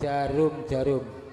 Jarum, jarum.